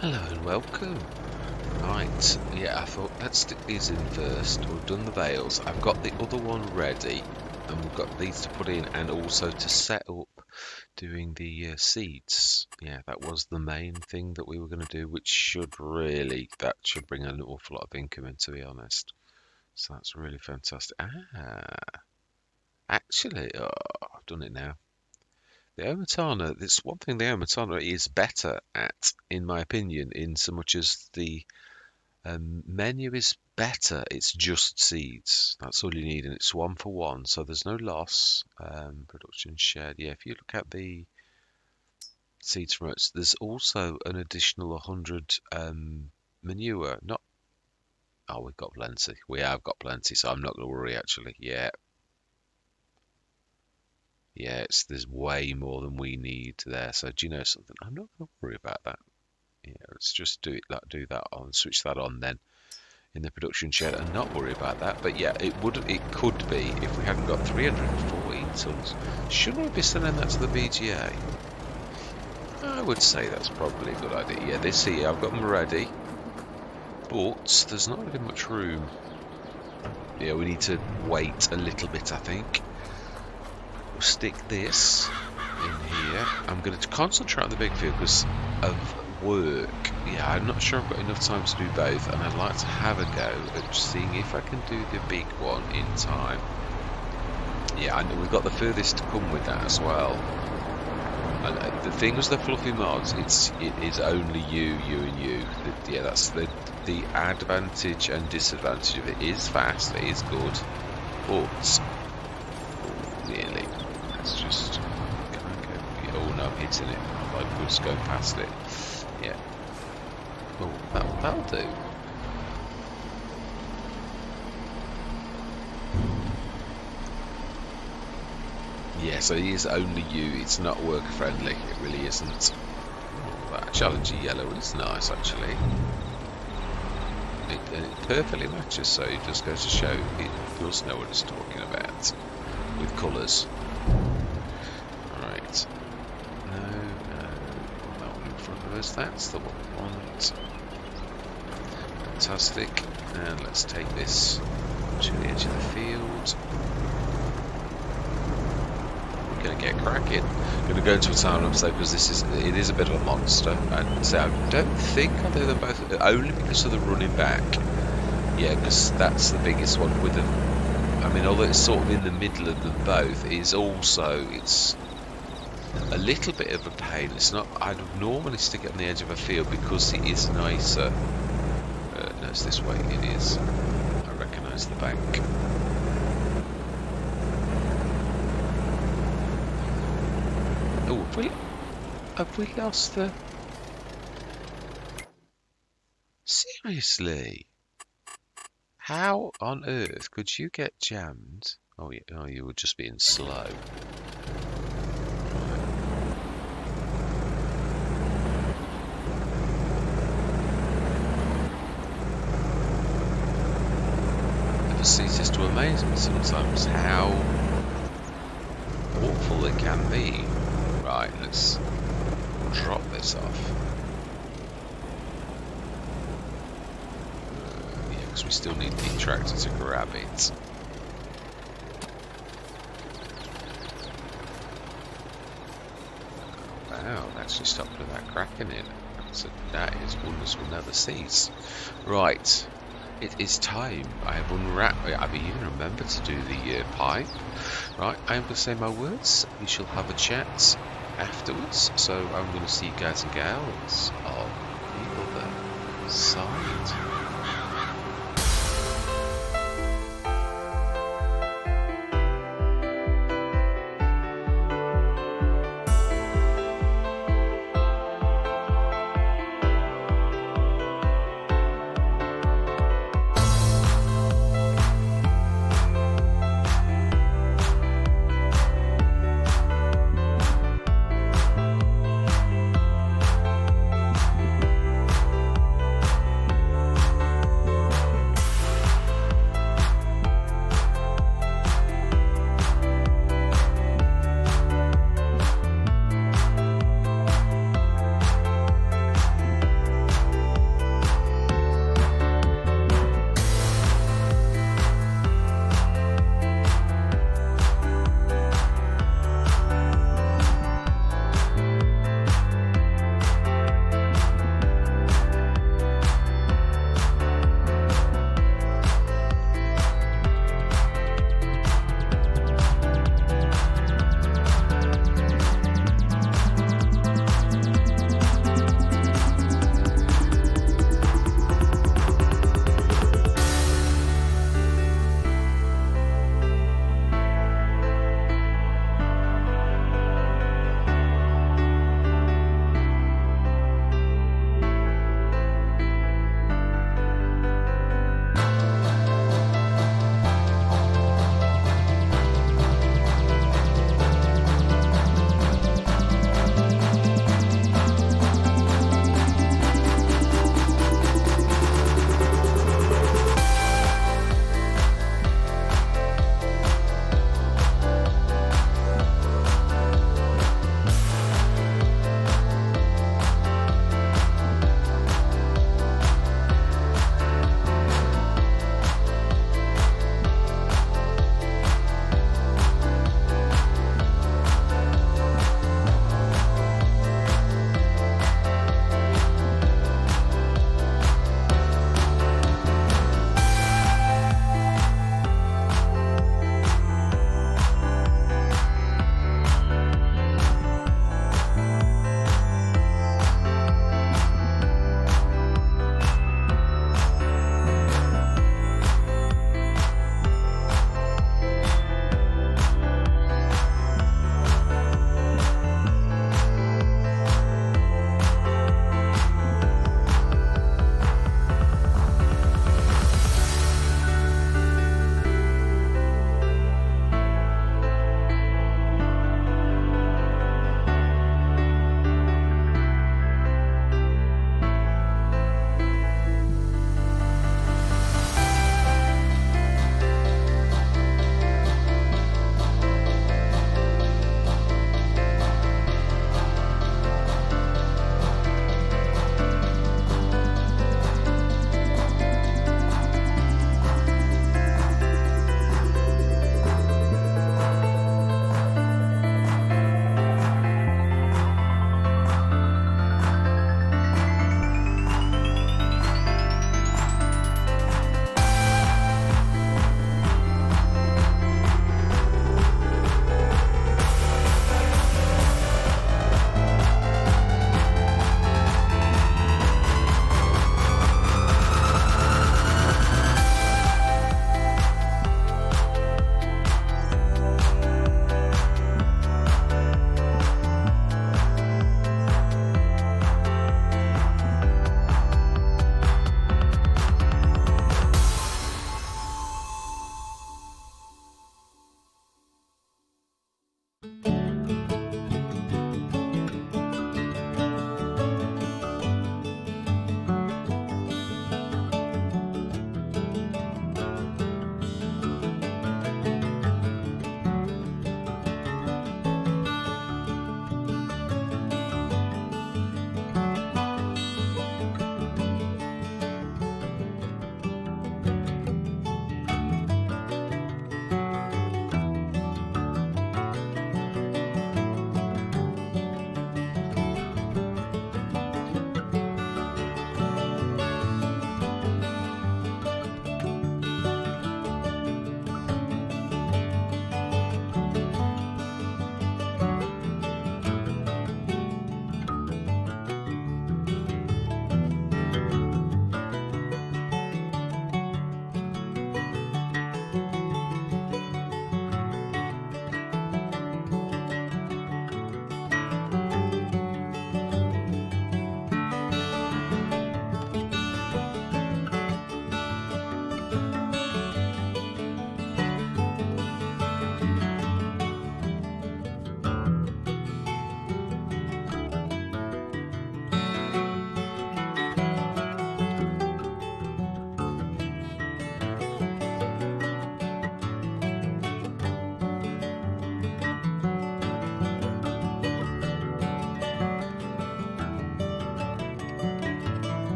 Hello and welcome. Right, yeah, I thought let's stick these in first. We've done the veils. I've got the other one ready, and we've got these to put in, and also to set up doing the uh, seeds. Yeah, that was the main thing that we were going to do, which should really that should bring an awful lot of income in, to be honest. So that's really fantastic. Ah, actually, oh, I've done it now. The Omatana, this one thing the Omatana is better at, in my opinion, in so much as the um, menu is better. It's just seeds. That's all you need, and it's one for one, so there's no loss. Um, production shared. Yeah, if you look at the seeds from it, there's also an additional 100 um, manure. Not. Oh, we've got plenty. We have got plenty, so I'm not going to worry. Actually, yeah, yeah, it's there's way more than we need there. So do you know something? I'm not going to worry about that. Yeah, let's just do it. That do that on, switch that on then in the production shed, and not worry about that. But yeah, it would, it could be if we hadn't got 314 tons. Shouldn't we be sending that to the BGA? I would say that's probably a good idea. Yeah, this here, I've got them ready, but there's not really much room. Yeah, we need to wait a little bit, I think. We'll stick this in here. I'm going to concentrate on the big field because of work. Yeah, I'm not sure I've got enough time to do both, and I'd like to have a go at seeing if I can do the big one in time. Yeah, I know we've got the furthest to come with that as well. And uh, the thing with the fluffy mods, it's it is only you, you, and you. The, yeah, that's the the advantage and disadvantage of it. Is fast, it is good, but it's just oh no, I'm hitting it. Like we're just going past it. Yeah. Oh, that, that'll do. Yeah, so it is only you. It's not work friendly. It really isn't. Oh, that challenging yellow is nice, actually. It, it perfectly matches, so it just goes to show it does know what it's talking about with colours. Right. No, no. That one in front of us. That's the one we want. Fantastic. And let's take this to the edge of the field. We're going to get cracking. I'm going to go into a time episode because this is it is a bit of a monster. And so I don't think I'll do them both only because of the running back. Yeah, because that's the biggest one with the I mean, although it's sort of in the middle of them both, is also it's a little bit of a pain. It's not. I'd normally stick it on the edge of a field because it is nicer. Uh, no, it's this way. It is. I recognise the bank. Oh, have we have we lost the? Seriously. How on earth could you get jammed? Oh, yeah, oh you were just being slow. It ceases to amaze me sometimes how awful it can be. Right, let's drop this off. Uh, yeah because we still need the tractor to grab it. Wow, actually stopped with that cracking in. So that is wonders will never cease. Right, it is time. I have unwrapped. I've even remembered to do the uh, pipe. Right, I'm going to say my words. We shall have a chat afterwards. So I'm going to see you guys and gals on the other side.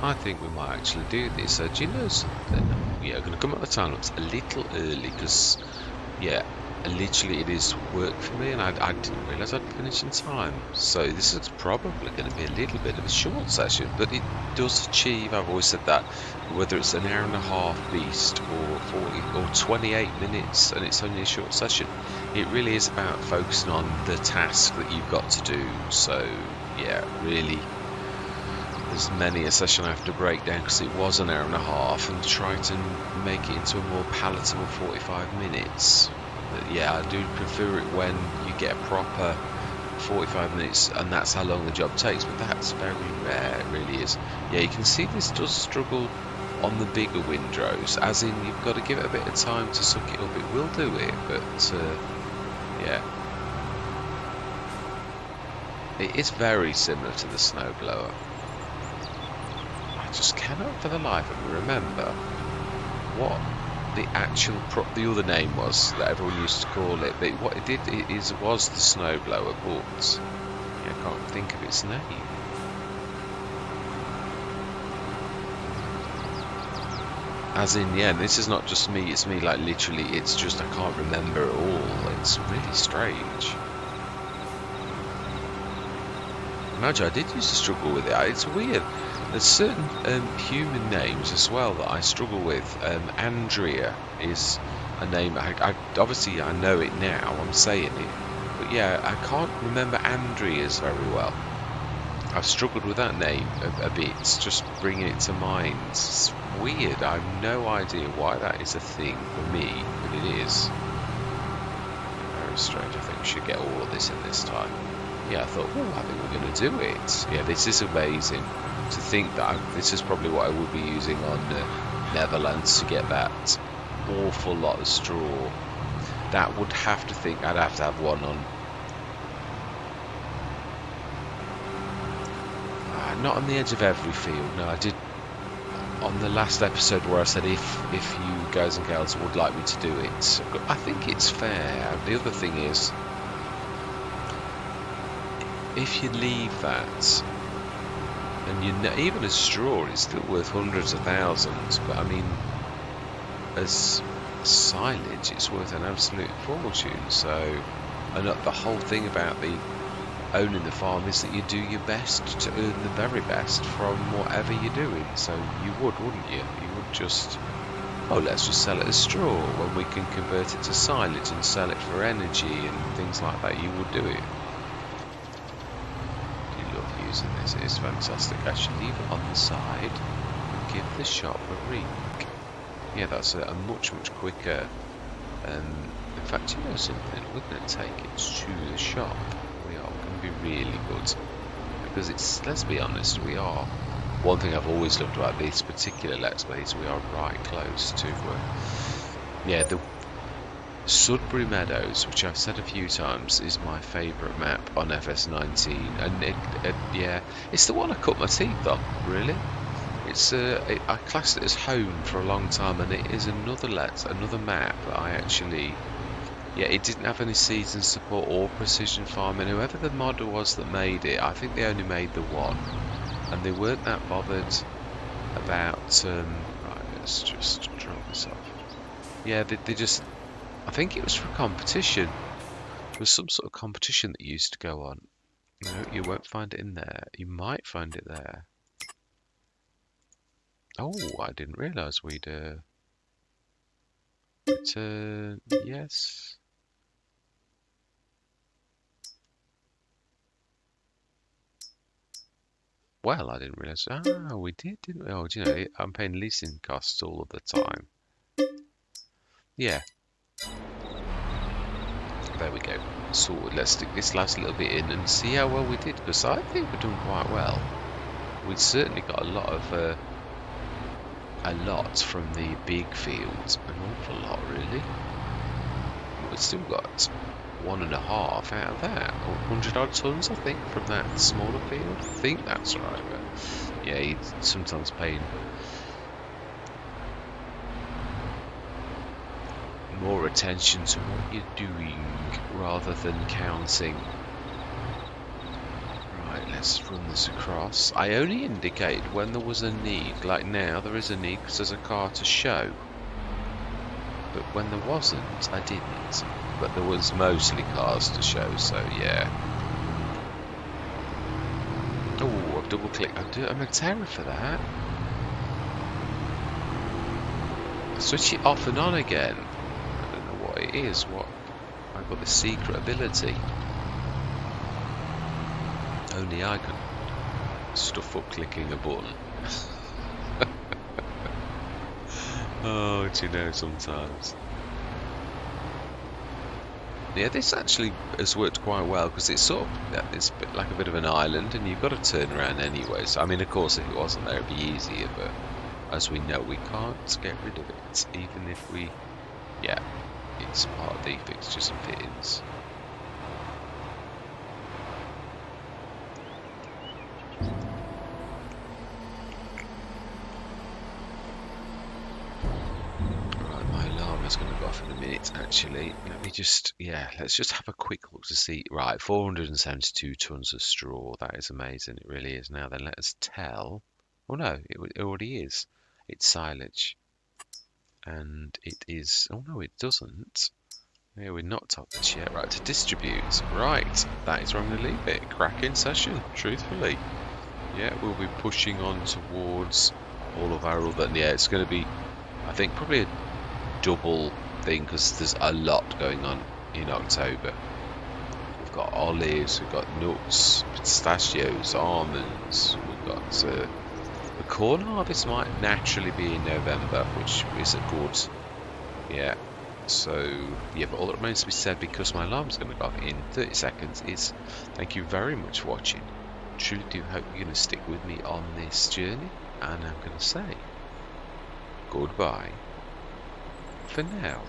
I think we might actually do this. So do you know something? Yeah, I'm going to come at the time lapse a little early because, yeah, literally it is work for me and I, I didn't realise I'd finish in time. So this is probably going to be a little bit of a short session, but it does achieve, I've always said that, whether it's an hour and a half beast or 40 or 28 minutes and it's only a short session, it really is about focusing on the task that you've got to do. So yeah, really there's many a session I have to break down because it was an hour and a half and try to make it into a more palatable 45 minutes but yeah, I do prefer it when you get a proper 45 minutes and that's how long the job takes, but that's very rare, it really is. Yeah, you can see this does struggle on the bigger windrows, as in you've got to give it a bit of time to suck it up. It will do it, but uh, yeah. It is very similar to the snowblower. I cannot for the life of me remember what the actual the other name was that everyone used to call it. But what it did it is was the snowblower, but I can't think of its name. As in, yeah, this is not just me, it's me, like, literally, it's just I can't remember at all. It's really strange. Imagine, I did used to struggle with it. It's weird. There's certain um, human names as well that I struggle with. Um, Andrea is a name. I, I, obviously I know it now. I'm saying it, but yeah, I can't remember Andrea's very well. I've struggled with that name a, a bit, It's just bringing it to mind. It's weird. I have no idea why that is a thing for me, but it is. Very strange. I think we should get all of this in this time. Yeah, I thought, oh, I think we're going to do it. Yeah, this is amazing to think that I, this is probably what I would be using on uh, Neverlands to get that awful lot of straw. That would have to think I'd have to have one on. Uh, not on the edge of every field. No, I did on the last episode where I said if if you guys and girls would like me to do it. I think it's fair. The other thing is if you leave that and you know, even a straw is still worth hundreds of thousands but I mean as silage it's worth an absolute fortune. So and uh, the whole thing about the owning the farm is that you do your best to earn the very best from whatever you're doing. So you would wouldn't you? You would just oh let's just sell it as straw. When we can convert it to silage and sell it for energy and things like that you would do it using this. It is fantastic. I should leave it on the side and give the shop a ring. Yeah, that's a, a much, much quicker... Um, in fact, you know something? We're going to take it to the shop. We are going to be really good. Because it's, let's be honest, we are... One thing I've always loved about this particular Let's Play is we are right close to... Uh, yeah, the Sudbury Meadows, which I've said a few times, is my favourite map on FS19, and it, it, yeah, it's the one I cut my teeth on. Really, it's uh, it, I classed it as home for a long time, and it is another let another map that I actually, yeah, it didn't have any season support or precision farming. Whoever the modder was that made it, I think they only made the one, and they weren't that bothered about. Um, right, let's just drop this off. Yeah, they, they just I think it was for competition. There was some sort of competition that used to go on. No, you won't find it in there. You might find it there. Oh, I didn't realise we'd... Uh... But, uh, yes. Well, I didn't realise. Ah, we did, didn't we? Oh, do you know, I'm paying leasing costs all of the time. Yeah, there we go. Sorted. Let's stick this last little bit in and see how well we did, because I think we're doing quite well. We've certainly got a lot of... Uh, a lot from the big fields. An awful lot, really. We've still got one and a half out of that. 100 odd tons, I think, from that smaller field. I think that's right, but yeah, he's sometimes paying more attention to what you're doing rather than counting. Right, let's run this across. I only indicated when there was a need. Like now, there is a need because there's a car to show. But when there wasn't, I didn't. But there was mostly cars to show, so yeah. Oh, I've double clicked. I'm, I'm a terror for that. Switch it off and on again. I what it is. What I've got the secret ability. Only I can stuff up clicking a button. oh, do you know sometimes? Yeah, this actually has worked quite well because it's sort of it's like a bit of an island, and you've got to turn around anyway. So I mean, of course, if it wasn't there, it'd be easier. But as we know, we can't get rid of it, even if we, yeah, it's part of the fixtures and fittings. Right, my alarm is going to go off in a minute actually. Let me just, yeah, let's just have a quick look to see. Right, 472 tons of straw. That is amazing. It really is. Now then, let us tell. Oh no, it, it already is. It's silage. And it is, oh no, it doesn't. Yeah, we're not top this yet. Right, to distribute. Right, that is where I'm going to leave it. Cracking session, truthfully. Yeah, we'll be pushing on towards all of our other, yeah, it's going to be, I think, probably a double thing because there's a lot going on in October. We've got olives, we've got nuts, pistachios, almonds, we've got uh, corn harvest might naturally be in November, which is a good, yeah. So, yeah, but all that remains to be said because my alarm's going to go off in 30 seconds is thank you very much for watching. Truly do hope you're going to stick with me on this journey, and I'm going to say goodbye for now.